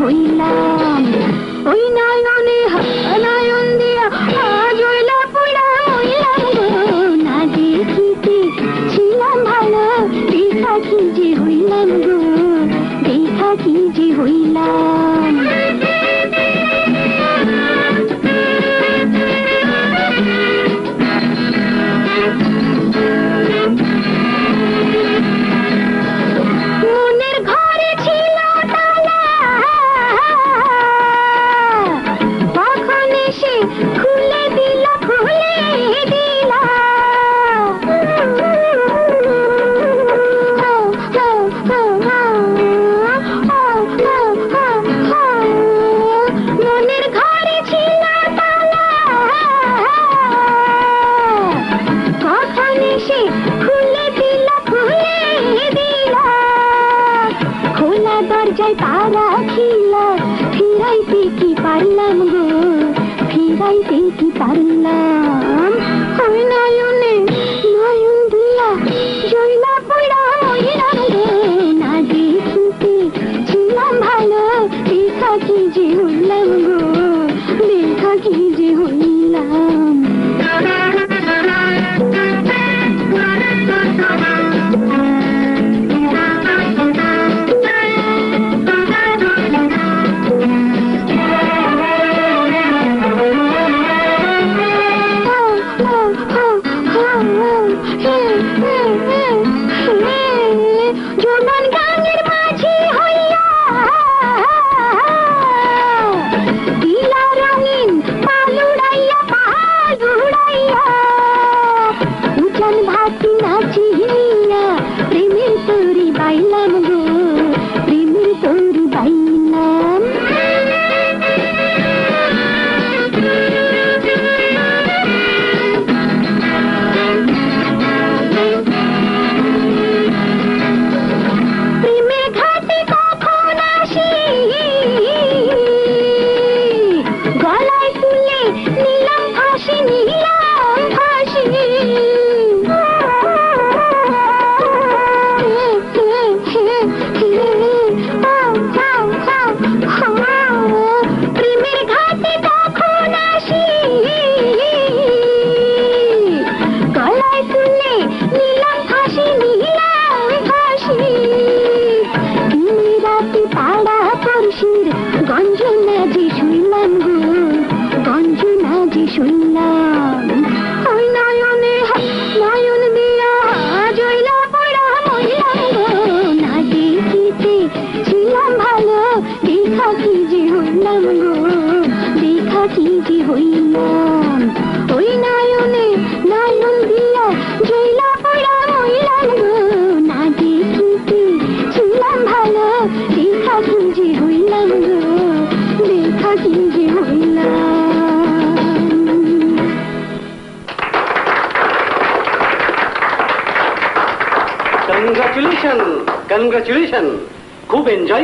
হইলাম। ওই নয়নে নয়ন দিয়া জয়লা পুরা হইলাম গো। না দেখিতে ছিলাম ভালো, দেখা কি যে হইলাম গো। দেখা কি যে হইলাম। খোলা দরজায় তারা খিলা। ফিরাইতে কি পারলাম গো? ফিরাইতে কি পারলাম? ওই নয়নে নয়ন দিয়া গঞ্জনা যে শুনলাম গো গঞ্জনা যে শুনলাম। ওই নয়নে নয়ন দিয়া জয়লা পড়া মইলাম গো। না দেখিতে ছিলাম দেখা কি যে হইলাম। কনগ্রাচুলেশন কনগ্রাচুলেশন খুব এনজয়